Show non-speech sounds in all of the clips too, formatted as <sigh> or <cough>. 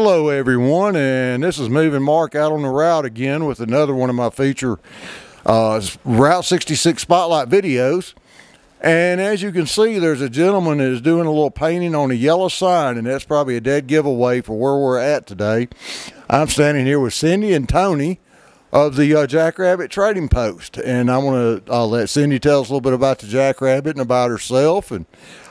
Hello, everyone, and this is Movin' Mark out on the route again with another one of my feature uh, Route 66 Spotlight videos. And as you can see, there's a gentleman that is doing a little painting on a yellow sign, and that's probably a dead giveaway for where we're at today. I'm standing here with Cindy and Tony of the uh, Jackrabbit Trading Post, and I want to uh, let Cindy tell us a little bit about the Jackrabbit and about herself, and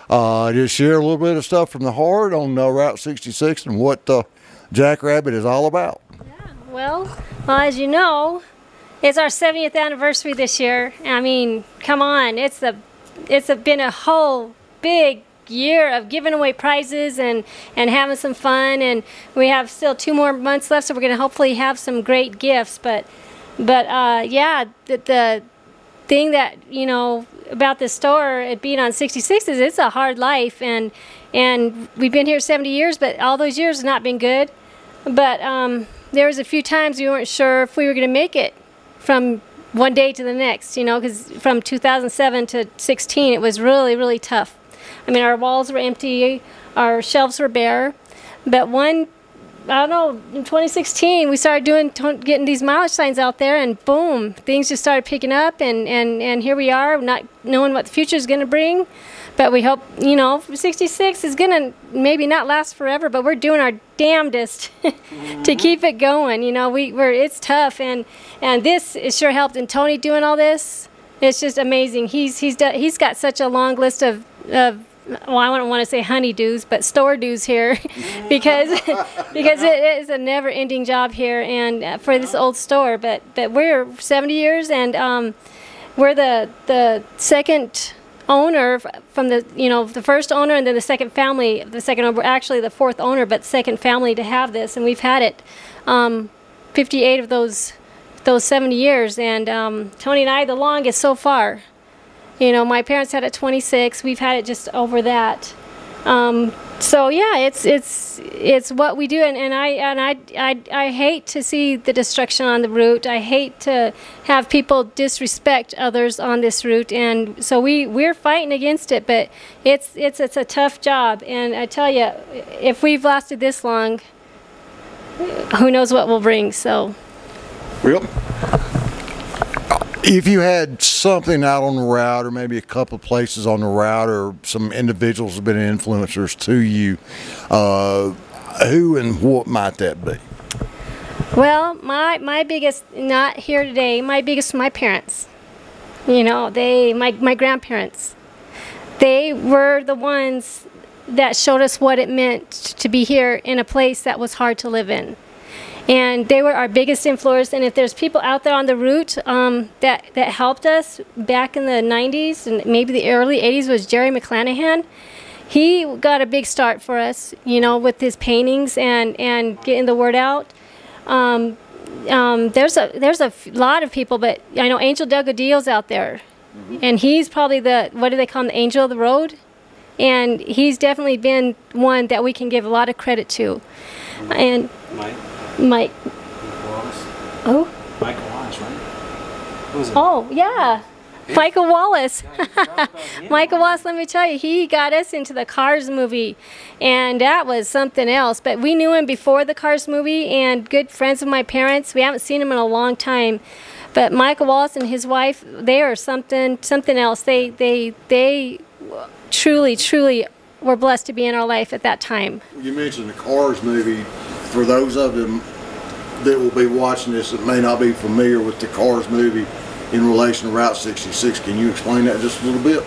uh, just share a little bit of stuff from the heart on uh, Route 66 and what uh, Jackrabbit is all about. Yeah, well, as you know, it's our 70th anniversary this year. I mean, come on, it's the it's been a whole big year of giving away prizes and and having some fun and we have still two more months left so we're going to hopefully have some great gifts but but uh, yeah the, the thing that you know about this store it being on 66 is it's a hard life and and we've been here 70 years but all those years have not been good but um, there was a few times we weren't sure if we were going to make it from one day to the next, you know, because from 2007 to 16, it was really, really tough. I mean, our walls were empty, our shelves were bare, but one, I don't know, in 2016, we started doing, getting these mileage signs out there, and boom, things just started picking up, and, and, and here we are, not knowing what the future is going to bring. But we hope, you know, 66 is going to maybe not last forever, but we're doing our damnedest <laughs> to keep it going. You know, we, we're, it's tough. And, and this has sure helped. And Tony doing all this, it's just amazing. He's, he's, done, he's got such a long list of, of well, I wouldn't want to say honeydews, but store dues here, <laughs> because <laughs> because it is a never-ending job here and uh, for this old store. But but we're 70 years and um, we're the the second owner from the you know the first owner and then the second family the second owner actually the fourth owner but second family to have this and we've had it um, 58 of those those 70 years and um, Tony and I the longest so far. You know my parents had it 26 we've had it just over that um, so yeah, it's it's it's what we do, and, and I and I, I I hate to see the destruction on the route. I hate to have people disrespect others on this route, and so we we're fighting against it. But it's it's it's a tough job, and I tell you, if we've lasted this long, who knows what we'll bring. So. Real if you had something out on the route or maybe a couple places on the route or some individuals have been influencers to you uh, who and what might that be? Well my my biggest not here today my biggest my parents. You know they my, my grandparents. They were the ones that showed us what it meant to be here in a place that was hard to live in and they were our biggest influence. And if there's people out there on the route um, that that helped us back in the 90s and maybe the early 80s was Jerry McClanahan. He got a big start for us, you know, with his paintings and and getting the word out. Um, um, there's a there's a lot of people, but I know Angel Delgadillo's out there, mm-hmm. and he's probably the what do they call him, the angel of the road, and he's definitely been one that we can give a lot of credit to, mm-hmm. and. Mike. Mike. Wallis. Oh. Michael Wallis, right? Oh, yeah. Michael Wallis. <laughs> Michael Wallis, let me tell you, he got us into the Cars movie, and that was something else. But we knew him before the Cars movie, and good friends of my parents. We haven't seen him in a long time. But Michael Wallis and his wife, they are something something else. They they they truly truly were blessed to be in our life at that time. You mentioned the Cars movie for those of them that will be watching this that may not be familiar with the Cars movie in relation to Route 66, can you explain that just a little bit?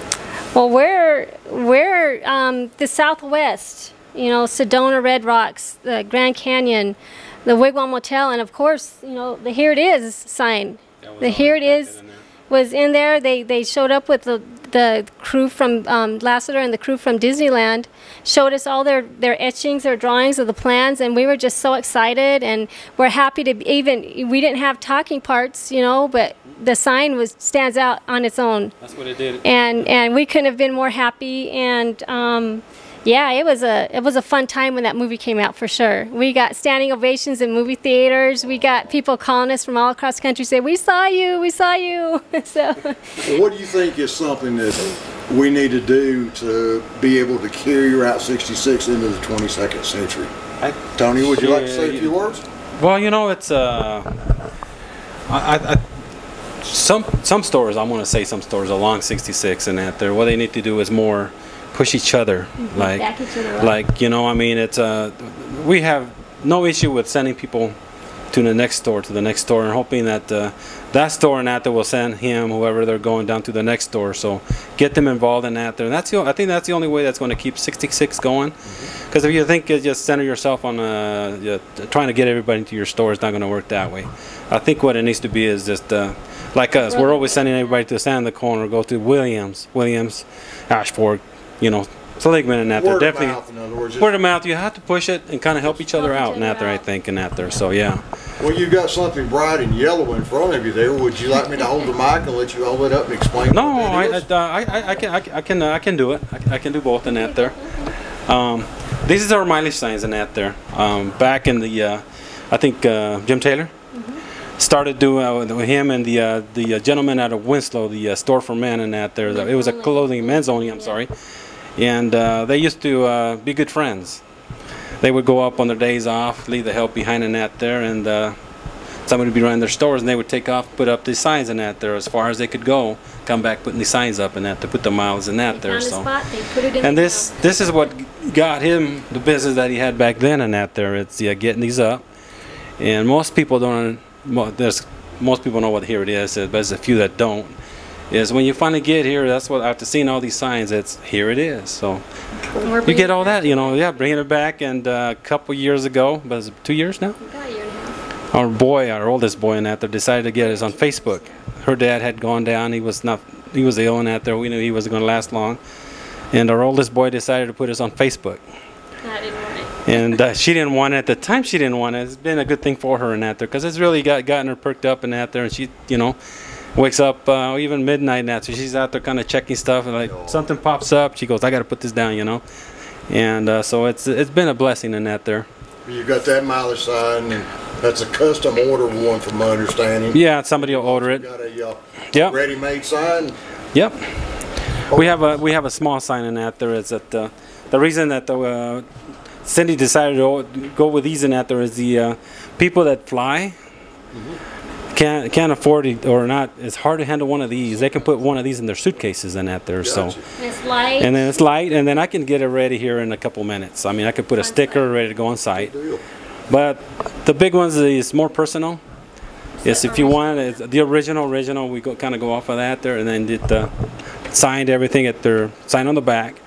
Well, we're, we're um, the Southwest, you know, Sedona Red Rocks, the Grand Canyon, the Wigwam Motel, and of course, you know, the Here It Is sign. The Here It Is was in there. They, they showed up with the the crew from um, Lasseter and the crew from Disneyland showed us all their, their etchings, their drawings of the plans, and we were just so excited and we're happy to even, we didn't have talking parts, you know, but the sign was stands out on its own. That's what it did. And, and we couldn't have been more happy and um, yeah, it was a it was a fun time when that movie came out for sure. We got standing ovations in movie theaters. We got people calling us from all across the country say, "We saw you, we saw you." <laughs> so, well, what do you think is something that we need to do to be able to carry Route 66 into the 22nd century? I, Tony, would you like to say a Yeah, few words? Well, you know, it's uh, I, I, I some some stores. I want to say some stores along 66 and that there. What they need to do is more push each other, like Back each other like you know. I mean, it's uh, we have no issue with sending people to the next store to the next store and hoping that uh, that store and that there will send him whoever they're going down to the next store. So get them involved in that there. And that's the I think that's the only way that's going to keep 66 going. Because if you think you just center yourself on uh, trying to get everybody into your store, it's not going to work that way. I think what it needs to be is just uh, like us. We're always sending everybody to the stand in the corner, go to Williams, Williams, Ash Fork, you know, Seligman and that. there. Word of definitely. mouth, in other words. Word of mouth, you have to push it and kind of help each other out in that there, I think, and that there. So, yeah. Well, you've got something bright and yellow in front of you there. Would you like me to hold the mic and let you hold it up and explain No, what I, that is? I, uh, I, I- I can, I can, I can, uh, I can do it. I, I can do both in that there. Um, these is our mileage signs in that there. Um, back in the, uh, I think uh, Jim Taylor started doing uh, with him and the uh, the uh, gentleman out of Winslow, the uh, store for men in that there. It was a clothing men's only. I'm sorry, and uh, they used to uh, be good friends. They would go up on their days off, leave the help behind in that there, and uh, somebody would be running their stores, and they would take off, put up these signs in that there as far as they could go. Come back, putting these signs up in that to put the miles in that there. So. spot, they put it in And this this is what got him the business that he had back then and that there. It's yeah, getting these up. And most people don't. There's most people know what here it is, but there's a few that don't. Is when you finally get here. That's what after seeing all these signs, it's here it is. So we're you get all that, you know, yeah, bringing it back. And uh, a couple years ago, but is it two years now? About year half. our boy, our oldest boy in that there, decided to get us on Facebook. Her dad had gone down. He was not. He was ill in that there. We knew he wasn't going to last long. And our oldest boy decided to put us on Facebook. I didn't want it. And uh, she didn't want it at the time. She didn't want it. It's been a good thing for her in that there because it's really got gotten her perked up in that there. And she, you know, wakes up uh, even midnight now. So she's out there kind of checking stuff and like something pops up. She goes, "I got to put this down," you know. And uh, so it's it's been a blessing in that there. You got that mileage sign, and that's a custom order one from my understanding. Yeah, somebody will order You it. got a uh, Yep. ready-made sign. Yep. We have a we have a small sign in that there is that uh, the reason that the uh, Cindy decided to go with these in that there is the uh, people that fly can't can't afford it or not. It's hard to handle one of these. They can put one of these in their suitcases and that there. So. And it's light. And then it's light, and then I can get it ready here in a couple minutes. I mean, I could put a On sticker site. ready to go on site. Deal. But the big ones is more personal. Yes, if you want it's the original, original, we go kind of go off of that there, and then did the signed everything at their sign on the back.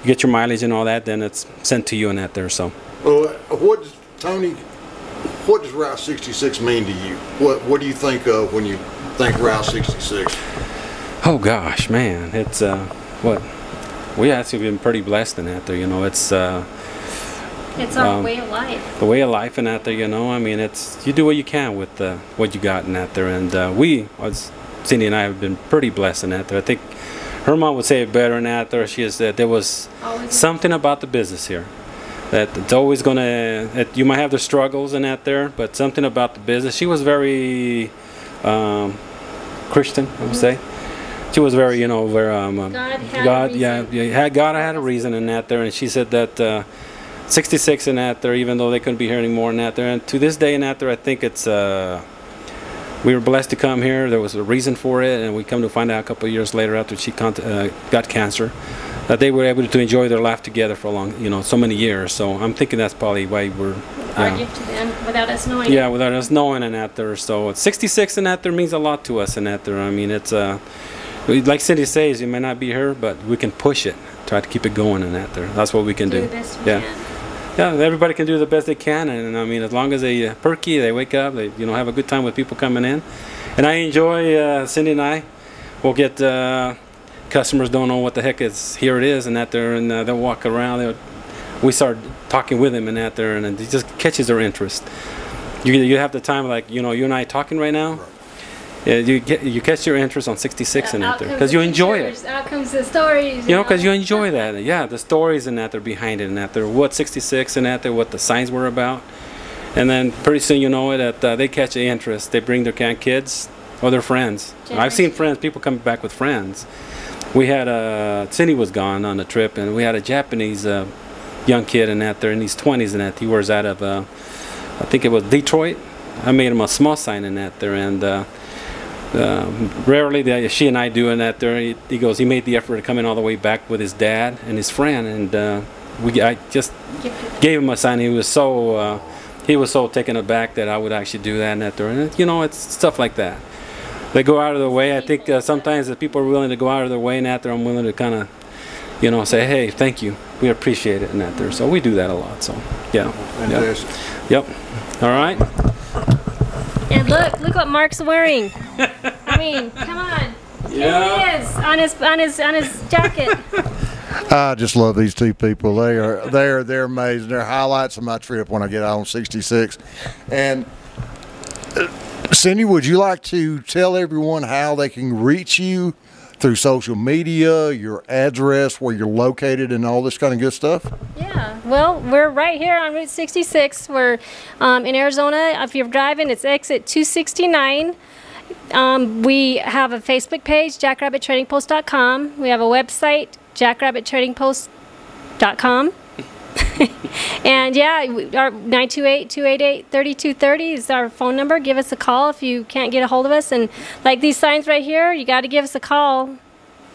You get your mileage and all that, then it's sent to you and that there. So Well, what does Tony? What does Route 66 mean to you? What What do you think of when you think Route 66? Oh gosh, man, it's uh, what we actually been pretty blessed in that there. You know, it's uh, it's our um, way of life. the way of life in that there. You know, I mean, it's you do what you can with uh, what you got in that there, and uh, we, as Cindy and I, have been pretty blessed in that there. I think her mom would say it better in that there. She is that there was Always. something about the business here that it's always gonna. That you might have the struggles in that there, but something about the business. She was very um, Christian, I would say. She was very, you know, very um, um, God had a God, yeah, yeah, had God had a reason in that there, and she said that uh, 66 in that there, even though they couldn't be here anymore in that there, and to this day in that there, I think it's. Uh, we were blessed to come here. There was a reason for it, and we come to find out a couple of years later, after she con- uh, got cancer, that they were able to enjoy their life together for a long, you know, so many years. So I'm thinking that's probably why we're. Our yeah. gift to them without us knowing. Yeah, it. without us knowing in that there. So it's 66 in that there means a lot to us in that there. I mean, it's uh, like Cindy says, you may not be here, but we can push it, try to keep it going in that there. That's what we can Do do. the best yeah, can. yeah. Everybody can do the best they can, and, I mean, as long as they uh, perky, they wake up, they you know have a good time with people coming in, and I enjoy uh, Cindy and I. We'll get uh, customers don't know what the heck is here it is and that there, and uh, they'll walk around. They'll, we start talking with them and that there, and it just catches their interest. You you have the time like you know you and I talking right now. Yeah, you get you catch your interest on 66 and that Out there because you enjoy it. pictures, Out comes the stories. You know, because you enjoy that. Yeah, the stories and that they're behind it and that they're what 66 and that they're what the signs were about. And then pretty soon you know it that uh, they catch the interest. They bring their kids or their friends. I've seen friends, people coming back with friends. We had a Cindy was gone on a trip, and we had a Japanese uh, young kid in that there in his 20s and that he was out of uh, I think it was Detroit. I made him a small sign in that there and. Uh, uh, rarely the, she and I do in that there. He, he goes. He made the effort to come in all the way back with his dad and his friend, and uh, we I just gave him a sign. He was so uh, he was so taken aback that I would actually do that and that there. And you know, it's stuff like that. They go out of their way. I think uh, sometimes the people are willing to go out of their way and that there. I'm willing to kind of, you know, say, hey, thank you. We appreciate it and that there. So we do that a lot. So yeah. Yep. Yep. All right. And look, look what Mark's wearing. I mean, come on. Yeah. Here he is on his on his on his jacket. <laughs> I just love these two people. They are they're they're amazing. They're highlights of my trip when I get out on 66. And uh, Cindy, would you like to tell everyone how they can reach you through social media, your address, where you're located, and all this kind of good stuff? Yeah. Well, we're right here on Route 66. We're um, in Arizona. If you're driving, it's exit 269. Um, we have a Facebook page, jackrabbittradingpost.com. We have a website, jackrabbittradingpost.com. <laughs> and yeah, our 928-288-3230 is our phone number. Give us a call if you can't get a hold of us. And like these signs right here, you got to give us a call.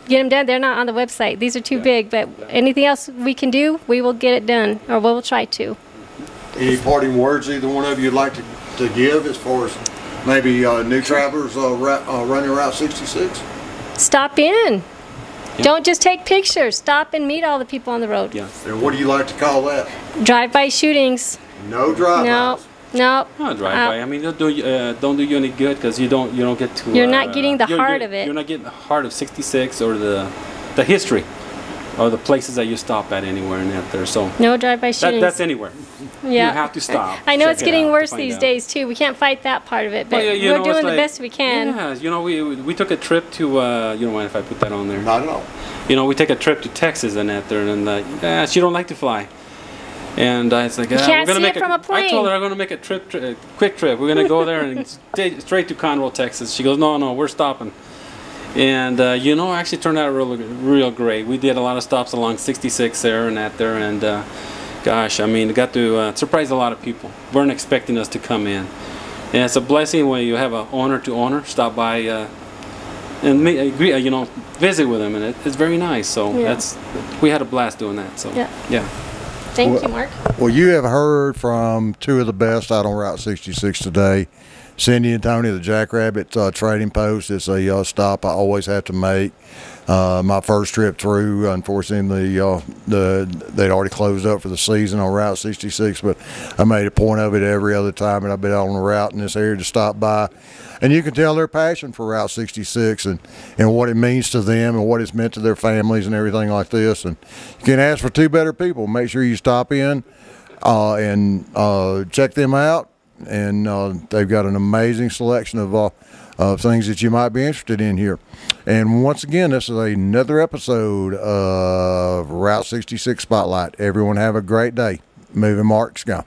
Get them done. They're not on the website. These are too big. But anything else we can do, we will get it done, or we will try to. Any parting words either one of you'd like to, to give as far as maybe uh, new travelers uh, ra- uh, running Route 66? Stop in. Don't just take pictures. Stop and meet all the people on the road. Yeah. And what do you like to call that? Drive-by shootings. No drive No, no. No drive by. I mean, don't do you- uh, don't do you any good because you don't you don't get to. You're uh, not getting the heart of it. You're not getting the heart of '66 or the the history or the places that you stop at anywhere in that there. So No drive-by that, that's anywhere. yeah. You have to stop. I know it's getting out to worse these out. days too. We can't fight that part of it, but Well, yeah, you we're know, doing it's the like- best we can. Yeah, you know, we we took a trip to uh, you don't mind if I put that on there. Not at all. You know, we take a trip to Texas and that there, and uh, yeah, she don't like to fly. And I was like, ah, we're gonna see make it from a I plane. told her I'm gonna make a trip, tri- a quick trip. We're gonna go there and <laughs> stay straight to Conroe, Texas. She goes, no, no, we're stopping. And uh, you know, actually turned out real, real great. We did a lot of stops along 66 there and that there, and uh, gosh, I mean, it got to uh, surprise a lot of people. weren't expecting us to come in, and it's a blessing when you have a owner to owner stop by uh, and me, agree, uh, you know, visit with them, and it, it's very nice. So Yeah. that's we had a blast doing that. So Yeah. yeah. Thank Well- you, Mark. Well, you have heard from two of the best out on Route 66 today. Cindy and Tony, the Jackrabbit uh, Trading Post. It's a uh, stop I always have to make. Uh, my first trip through, unfortunately, the, uh, the they'd already closed up for the season on Route 66, but I made a point of it every other time that I've been on the route in this area to stop by. And you can tell their passion for Route 66 and, and what it means to them and what it's meant to their families and everything like this. And you can ask for two better people. Make sure you stop in uh, and uh, check them out. And uh, they've got an amazing selection of, uh, of things that you might be interested in here. And once again, this is another episode of Route 66 Spotlight. Everyone have a great day. Movin' Marks gone.